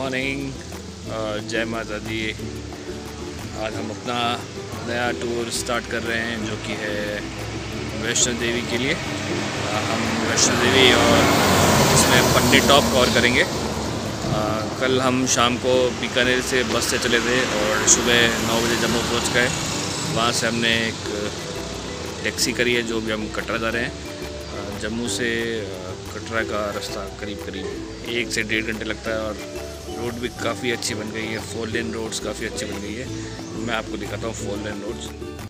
Morning और जय माता दी आज हम अपना नया टूर स्टार्ट कर रहे हैं जो कि है वैष्णो देवी के लिए। हम वैष्णो देवी और इसमें पन्नी टॉप कवर करेंगे। आ, कल हम शाम को बीकानेर से बस से चले थे और सुबह नौ बजे जम्मू पहुँच गए। वहाँ से हमने एक टैक्सी करी है जो भी हम कटरा जा रहे हैं। जम्मू से कटरा का रास्ता करीब करीब एक से डेढ़ घंटे लगता है और रोड भी काफ़ी अच्छी बन गई है फोर लेन रोड्स काफ़ी अच्छी बन गई है। मैं आपको दिखाता हूँ फोर लेन रोड्स।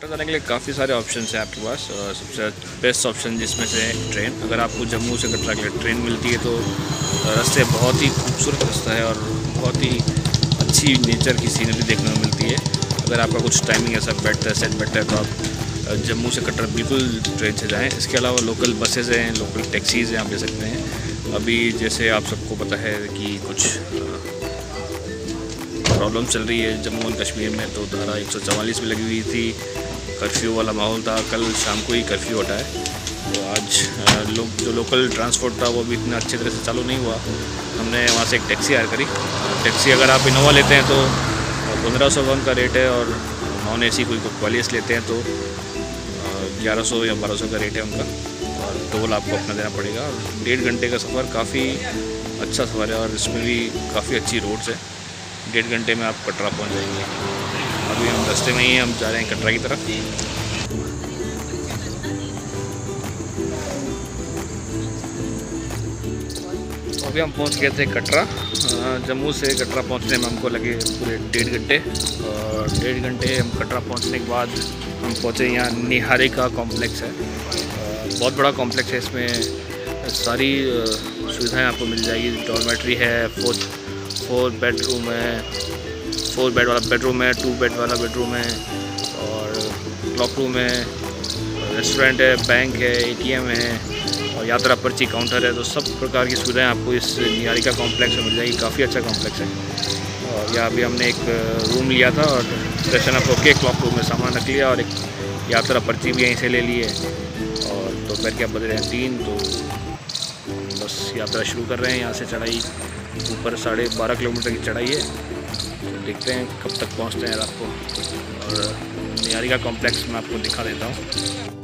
कटरा जाने के लिए काफ़ी सारे ऑप्शन हैं आपके पास। सबसे बेस्ट ऑप्शन जिसमें से ट्रेन अगर आपको जम्मू से कटरा के लिए ट्रेन मिलती है तो रास्ते बहुत ही खूबसूरत रास्ता है और बहुत ही अच्छी नेचर की सीनरी देखने को मिलती है। अगर आपका कुछ टाइमिंग ऐसा बैठता है सेट बैठता है तो आप जम्मू से कटरा बिल्कुल ट्रेन से जाएँ। इसके अलावा लोकल बसेज़ हैं लोकल टैक्सीज़ हैं, आप ले सकते हैं। अभी जैसे आप सबको पता है कि कुछ प्रॉब्लम चल रही है जम्मू एंड कश्मीर में तो धारा एक भी लगी हुई थी। कर्फ्यू वाला माहौल था। कल शाम को ही कर्फ्यू हटा है। तो आज लोग, जो लोकल ट्रांसपोर्ट था, वो भी इतना अच्छे तरह से चालू नहीं हुआ। हमने वहाँ से एक टैक्सी हायर करी। टैक्सी अगर आप इनोवा लेते हैं तो पंद्रह सौ का रेट है और नॉन ए सी कोई क्वालियस लेते हैं तो ग्यारह सौ या बारह सौ का रेट है उनका। और टोल आपको अपना देना पड़ेगा। डेढ़ घंटे का सफ़र काफ़ी अच्छा सफ़र है और इसमें भी काफ़ी अच्छी रोड्स है। डेढ़ घंटे में आप कटरा पहुँच जाएँगे। अभी हम रास्ते में ही हम जा रहे हैं कटरा की तरफ़। अभी हम पहुँच गए थे कटरा। जम्मू से कटरा पहुँचने में हमको लगे पूरे डेढ़ घंटे। और डेढ़ घंटे हम कटरा पहुँचने के बाद हम पहुँचे यहाँ निहारी का कॉम्प्लेक्स है। बहुत बड़ा कॉम्प्लेक्स है इसमें। सारी सुविधाएँ आपको मिल जाएगी। डॉर्मेट्री है फोर फोर बेडरूम है। फोर बेड वाला बेडरूम है, टू बेड वाला बेडरूम है, और क्लॉक रूम है, रेस्टोरेंट है, बैंक है, एटीएम है, और यात्रा पर्ची काउंटर है तो सब प्रकार की सुविधाएँ आपको इस निहारिका कॉम्प्लेक्स में मिल जाएगी, काफ़ी अच्छा कॉम्प्लेक्स है। और यहाँ भी हमने एक रूम लिया था और फ्रेशन अप होके क्लॉक रूम में सामान रख लिया और एक यात्रा पर्ची भी यहीं से ले ली है और दोपहर के बज रहे हैं तीन तो बस यात्रा शुरू कर रहे हैं, यहाँ से चढ़ाई ऊपर साढ़े बारह किलोमीटर की चढ़ाई है। देखते हैं कब तक पहुँचते हैं रात को। और का कॉम्प्लेक्स मैं आपको दिखा देता हूँ।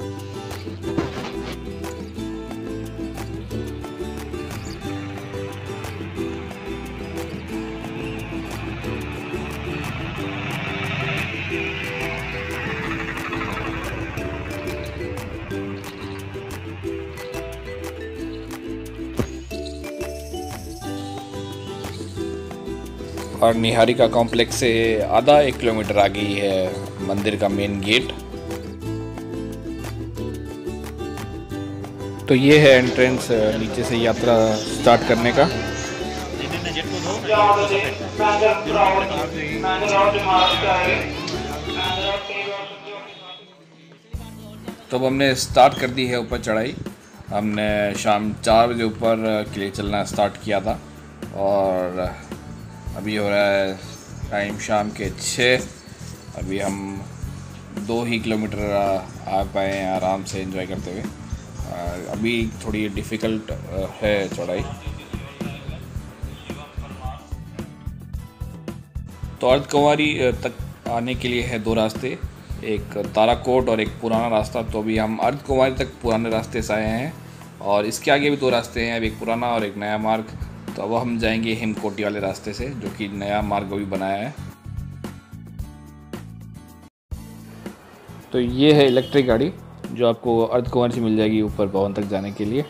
और निहारिका कॉम्प्लेक्स से आधा एक किलोमीटर आगे ही है मंदिर का मेन गेट तो ये है एंट्रेंस नीचे से यात्रा स्टार्ट करने का। तो अब हमने स्टार्ट कर दी है ऊपर चढ़ाई। हमने शाम चार बजे ऊपर के लिए चलना स्टार्ट किया था। और अभी हो रहा है टाइम शाम के छः। अभी हम दो ही किलोमीटर, आ पाए हैं आराम से एंजॉय करते हुए। अभी थोड़ी डिफ़िकल्ट है चौड़ाई। तो अर्धकुंवारी तक आने के लिए है दो रास्ते, एक ताराकोट और एक पुराना रास्ता। तो अभी हम अर्धकुंवारी तक पुराने रास्ते से आए हैं और इसके आगे भी दो रास्ते हैं, अभी एक पुराना और एक नया मार्ग। तो अब हम जाएँगे हिमकोटी वाले रास्ते से, जो कि नया मार्ग भी बनाया है। तो ये है इलेक्ट्रिक गाड़ी, जो आपको अर्ध कुमार से मिल जाएगी ऊपर भवन तक जाने के लिए।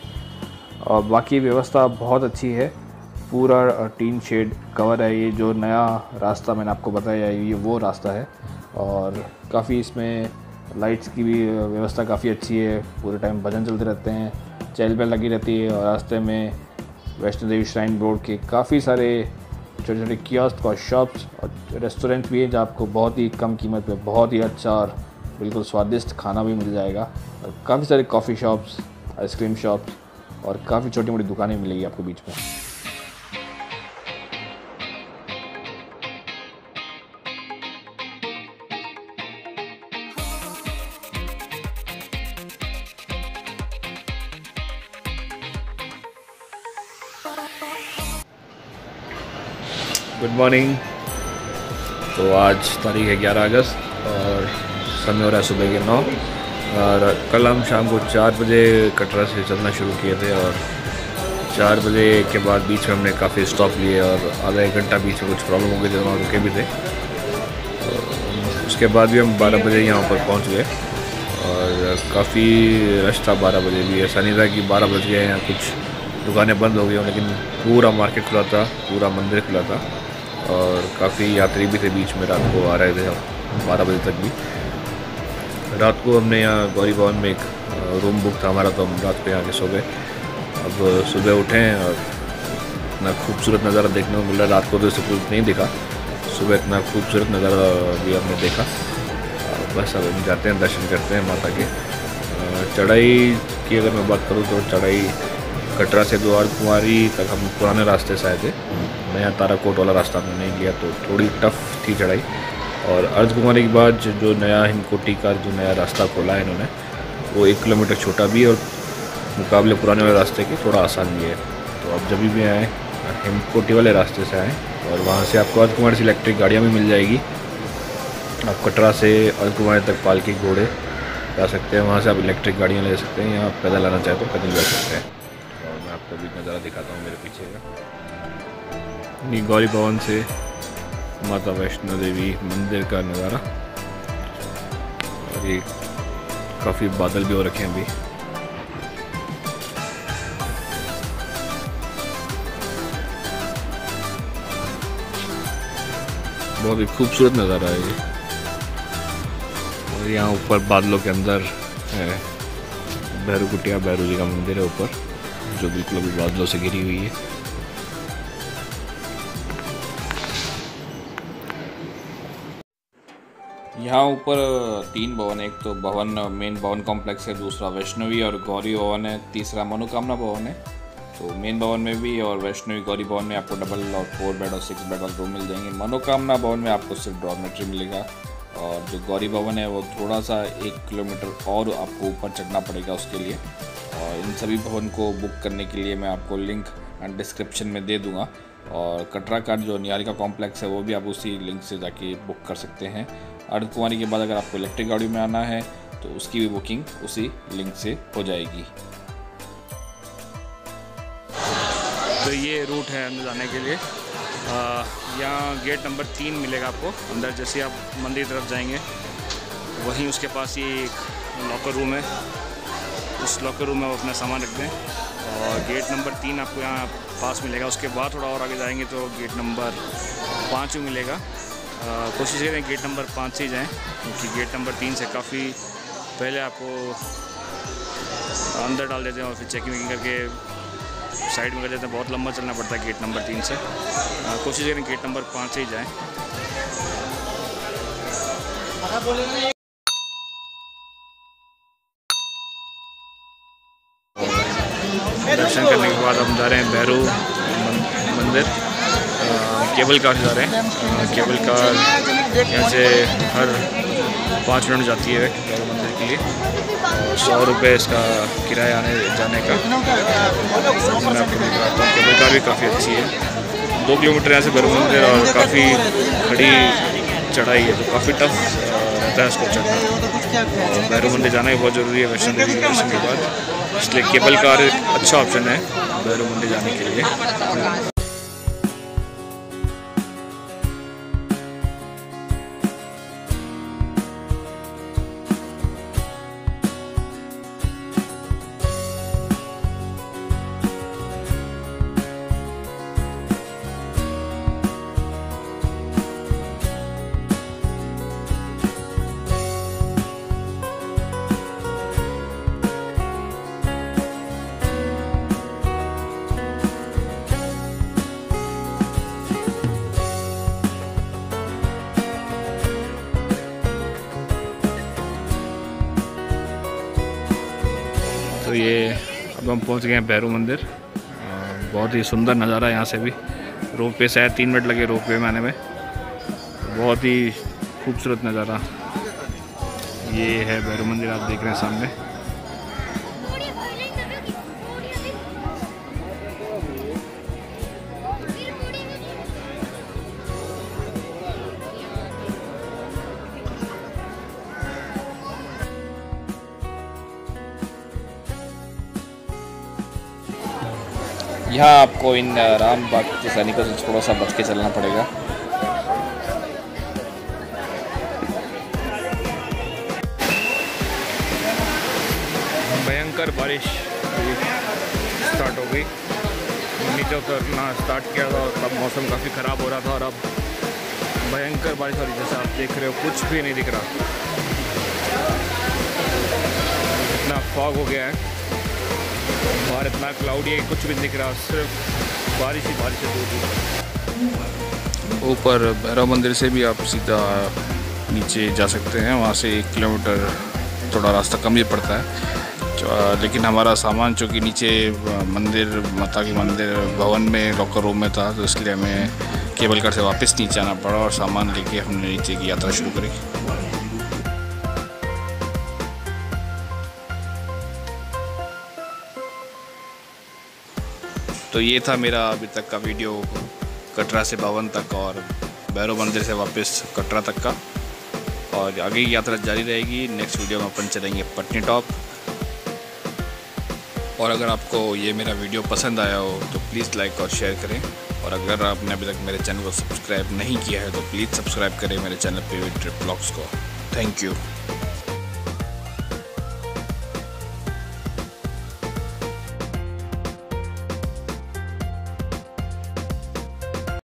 और बाकी व्यवस्था बहुत अच्छी है। पूरा टीन शेड कवर है, ये जो नया रास्ता मैंने आपको बताया ये वो रास्ता है। और काफ़ी इसमें लाइट्स की भी व्यवस्था काफ़ी अच्छी है। पूरे टाइम भजन चलते रहते हैं चैल पहल लगी रहती है और रास्ते में वैष्णो देवी श्राइन बोर्ड के काफ़ी सारे छोटे छोटे कियोस्क और शॉप्स और रेस्टोरेंट भी हैं जहाँ आपको बहुत ही कम कीमत पे, बहुत ही अच्छा और बिल्कुल स्वादिष्ट खाना भी मिल जाएगा। और काफ़ी सारे कॉफ़ी शॉप्स आइसक्रीम शॉप्स और काफ़ी छोटी मोटी दुकानें मिलेगी आपको बीच में। गुड मॉर्निंग तो आज तारीख है ग्यारह अगस्त और समय हो रहा है सुबह के नौ। और कल हम शाम को चार बजे कटरा से चलना शुरू किए थे और चार बजे के बाद बीच में हमने काफ़ी स्टॉप लिए और आधा एक घंटा बीच में कुछ प्रॉब्लम हो गई थी, वहाँ रुके भी थे। तो उसके बाद भी हम बारह बजे यहाँ पर पहुँच गए और काफ़ी रश था बारह बजे भी। ऐसा नहीं था कि बारह बज गए यहाँ कुछ। दुकानें बंद हो गई लेकिन पूरा मार्केट खुला था, पूरा मंदिर खुला था। और काफ़ी यात्री भी थे बीच में, रात को आ रहे थे हम, बारह बजे तक भी। रात को हमने यहाँ गौरी भवन में एक रूम बुक था हमारा तो हम रात को यहाँ के सो गए। अब सुबह उठे हैं और इतना खूबसूरत नज़ारा देखने को मिला रात को तो इसे कुछ नहीं दिखा। सुबह इतना खूबसूरत नज़ारा भी हमने देखा। बस अब हम जाते हैं, दर्शन करते हैं माता के। चढ़ाई की अगर मैं बात करूँ तो चढ़ाई कटरा से द्वार कुमारी तक हम पुराने रास्ते से आए थे। नया ताराकोट वाला रास्ता हमने नहीं लिया तो थोड़ी टफ थी चढ़ाई। और अर्ध कुमारी के बाद जो नया हिमकोटी का जो नया रास्ता खोला है इन्होंने, वो एक किलोमीटर छोटा भी है और मुकाबले पुराने वाले रास्ते के थोड़ा आसान भी है। तो आप जब भी आएँ हिमकोटी वाले रास्ते से आएँ और वहाँ से आपको अर्ध कुमारी से इलेक्ट्रिक गाड़ियाँ भी मिल जाएगी। आप कटरा से अर्ध कुमारी तक पालकी घोड़े जा सकते हैं, वहाँ से आप इलेक्ट्रिक गाड़ियाँ ले सकते हैं या पैदल आना चाहें तो पैदल जा सकते हैं। और मैं आपको भी नज़ारा दिखाता हूँ मेरे पीछे का। गौरी भवन से माता वैष्णो देवी मंदिर का नज़ारा। और ये काफ़ी बादल भी हो रखे हैं अभी। बहुत ही खूबसूरत नज़ारा है ये। और यहाँ ऊपर बादलों के अंदर है, भैरू कुटिया भैरू जी का मंदिर है ऊपर, जो बिल्कुल अभी बादलों से घिरी हुई है। यहाँ ऊपर तीन भवन, एक तो भवन मेन भवन कॉम्प्लेक्स है, दूसरा वैष्णवी और गौरी भवन है, तीसरा मनोकामना भवन है। तो मेन भवन में भी और वैष्णवी गौरी भवन में आपको डबल और फोर बेड और सिक्स बेड और रूम मिल जाएँगे। मनोकामना भवन में आपको सिर्फ़ डॉर्मेट्री मिलेगा और जो गौरी भवन है, वो थोड़ा सा एक किलोमीटर और आपको ऊपर चढ़ना पड़ेगा उसके लिए। और इन सभी भवन को बुक करने के लिए मैं आपको लिंक डिस्क्रिप्शन में दे दूँगा। और कटरा का जो नियारिका कॉम्प्लेक्स है, वो भी आप उसी लिंक से जाके बुक कर सकते हैं। अर्ध कुमारी के बाद अगर आपको इलेक्ट्रिक गाड़ी में आना है तो उसकी भी बुकिंग उसी लिंक से हो जाएगी। तो ये रूट है अंदर जाने के लिए। यहाँ गेट नंबर तीन मिलेगा आपको। अंदर जैसे आप मंदिर तरफ़ जाएँगे, वहीं उसके पास ये एक लॉकर रूम है। उस लॉकर रूम में आप अपना सामान रख दें। और गेट नंबर तीन आपको यहाँ पास मिलेगा। उसके बाद थोड़ा और आगे जाएँगे तो गेट नंबर पाँच मिलेगा। कोशिश करें गेट नंबर पाँच से जाएँ, क्योंकि गेट नंबर तीन से काफ़ी पहले आपको अंदर डाल देते हैं और फिर चेकिंग वेकिंग करके साइड में कर देते हैं। बहुत लंबा चलना पड़ता है गेट नंबर तीन से। कोशिश करें गेट नंबर पाँच से ही जाएँ। दर्शन करने के बाद हम जा रहे हैं भैरू मंदिर। केबल कार से जा रहे हैं। केबल कार यहाँ से हर पाँच मिनट जाती है मंदिर के लिए। सौ रुपये इसका किराया आने, जाने का। मैं आपको दिख रहा था केबल कार भी काफ़ी अच्छी है। दो किलोमीटर यहाँ से भैरव मंदिर और काफ़ी खड़ी चढ़ाई है तो काफ़ी टफ रहता है उसको चढ़ना। भैरव मंदिर जाना भी बहुत ज़रूरी है, वैष्णो देवी के दर्शन के बाद। इसलिए केबल कार अच्छा ऑप्शन है भैरव मंदिर जाने के लिए। अब हम पहुँच गए हैं भैरू मंदिर। बहुत ही सुंदर नज़ारा है यहाँ से भी। रोप पे शायद तीन मिनट लगे रोप वे में आने में। बहुत ही खूबसूरत नज़ारा। ये है भैरू मंदिर, आप देख रहे हैं सामने। यहाँ आपको इन राम बाग के सैनिकों से थोड़ा सा बच के चलना पड़ेगा। भयंकर बारिश स्टार्ट हो गई। नीचे उतरना स्टार्ट किया था और तब मौसम काफ़ी ख़राब हो रहा था और अब भयंकर बारिश हो रही जैसे आप देख रहे हो, कुछ भी नहीं दिख रहा। इतना फॉग हो गया है। बाहर इतना क्लाउडी है कुछ भी दिख रहा, सिर्फ़ बारिश ही बारिश है दूर दूर ऊपर भैरव मंदिर से भी आप सीधा नीचे जा सकते हैं, वहाँ से एक किलोमीटर थोड़ा रास्ता कम ही पड़ता है। लेकिन हमारा सामान चूँकि नीचे मंदिर, माता के मंदिर, भवन में लॉकर रूम में था तो इसलिए हमें केबल कार से वापस नीचे आना पड़ा और सामान लेके हमने नीचे की यात्रा शुरू करी। तो ये था मेरा अभी तक का वीडियो कटरा से भवन तक और भैरव मंदिर से वापस कटरा तक का। और आगे की यात्रा जारी रहेगी। नेक्स्ट वीडियो में अपन चलेंगे पटनी टॉप और अगर आपको ये मेरा वीडियो पसंद आया हो तो प्लीज़ लाइक और शेयर करें। और अगर आपने अभी तक मेरे चैनल को सब्सक्राइब नहीं किया है तो प्लीज़ सब्सक्राइब करें मेरे चैनल पे ट्रिप ब्लॉग्स को। Thank you